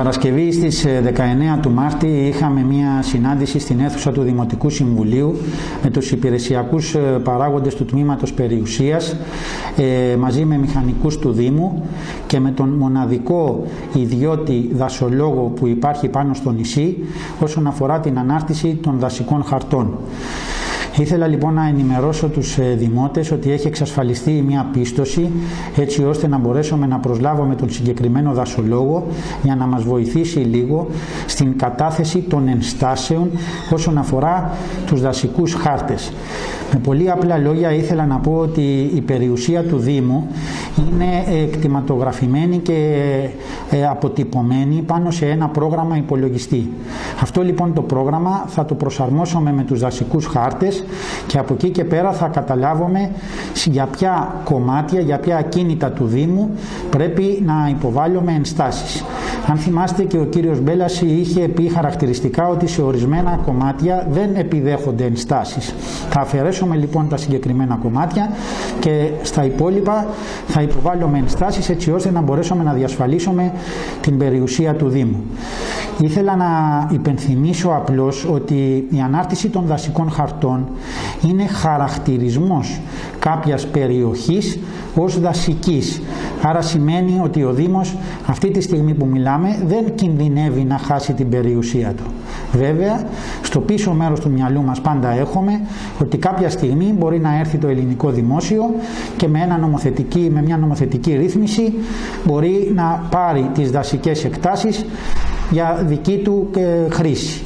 Παρασκευή στις 19 του Μάρτη είχαμε μια συνάντηση στην αίθουσα του Δημοτικού Συμβουλίου με τους υπηρεσιακούς παράγοντες του τμήματος περιουσίας μαζί με μηχανικούς του Δήμου και με τον μοναδικό ιδιώτη δασολόγο που υπάρχει πάνω στο νησί όσον αφορά την ανάρτηση των δασικών χαρτών. Ήθελα λοιπόν να ενημερώσω τους ε, δημότες ότι έχει εξασφαλιστεί μια πίστοση έτσι ώστε να μπορέσουμε να προσλάβουμε τον συγκεκριμένο δασολόγο για να μας βοηθήσει λίγο στην κατάθεση των ενστάσεων όσον αφορά τους δασικούς χάρτες. Με πολύ απλά λόγια ήθελα να πω ότι η περιουσία του Δήμου είναι εκτιματογραφημένη και ε, αποτυπωμένη πάνω σε ένα πρόγραμμα υπολογιστή. Αυτό λοιπόν το πρόγραμμα θα το προσαρμόσουμε με τους δασικούς χάρτες και από εκεί και πέρα θα καταλάβουμε για ποια κομμάτια, για ποια ακίνητα του Δήμου πρέπει να υποβάλλουμε ενστάσεις. Αν θυμάστε και ο κύριος Μπέλαση είχε πει χαρακτηριστικά ότι σε ορισμένα κομμάτια δεν επιδέχονται ενστάσεις. Θα αφαιρέσουμε λοιπόν τα συγκεκριμένα κομμάτια και στα υπόλοιπα θα υποβάλλουμε ενστάσεις έτσι ώστε να μπορέσουμε να διασφαλίσουμε την περιουσία του Δήμου. Ήθελα να υπενθυμίσω απλώς ότι η ανάρτηση των δασικών χαρτών είναι χαρακτηρισμός κάποιας περιοχής ως δασικής. Άρα σημαίνει ότι ο Δήμος αυτή τη στιγμή που μιλάμε δεν κινδυνεύει να χάσει την περιουσία του. Βέβαια, στο πίσω μέρος του μυαλού μας πάντα έχουμε ότι κάποια στιγμή μπορεί να έρθει το ελληνικό δημόσιο και με, ένα νομοθετική, με μια νομοθετική ρύθμιση μπορεί να πάρει τις δασικές εκτάσεις για δική του ε, χρήση.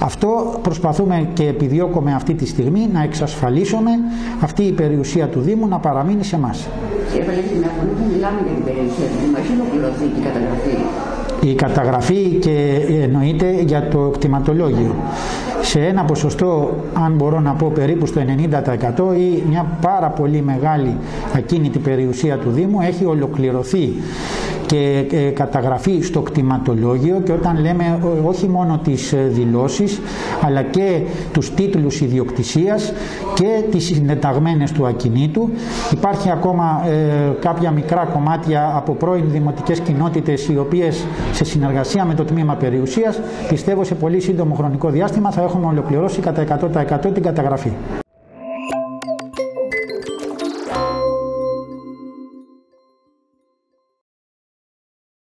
Αυτό προσπαθούμε και επιδιώκουμε αυτή τη στιγμή να εξασφαλίσουμε αυτή η περιουσία του Δήμου να παραμείνει σε εμάς. Κύριε Παλαιtina, που μιλάμε για την περιουσία του Δήμου, έχει ολοκληρωθεί και η καταγραφή. Η καταγραφή και εννοείται για το κτηματολόγιο σε ένα ποσοστό, αν μπορώ να πω περίπου στο 90% ή μια πάρα πολύ μεγάλη ακίνητη περιουσία του Δήμου έχει ολοκληρωθεί και καταγραφεί στο κτηματολόγιο και όταν λέμε όχι μόνο τις ε, δηλώσεις αλλά και τους τίτλους ιδιοκτησίας και τις συνεταγμένες του ακινήτου. Υπάρχει ακόμα ε, κάποια μικρά κομμάτια από πρώην δημοτικές κοινότητες οι οποίες σε συνεργασία με το τμήμα περιουσίας πιστεύω σε πολύ σύντομο χρονικό διάστημα θα έχουμε ολοκληρώσει κατά 100% την καταγραφή.